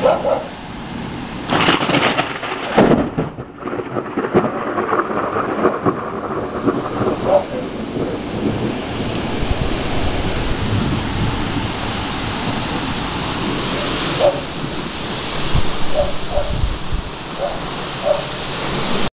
Ha ha!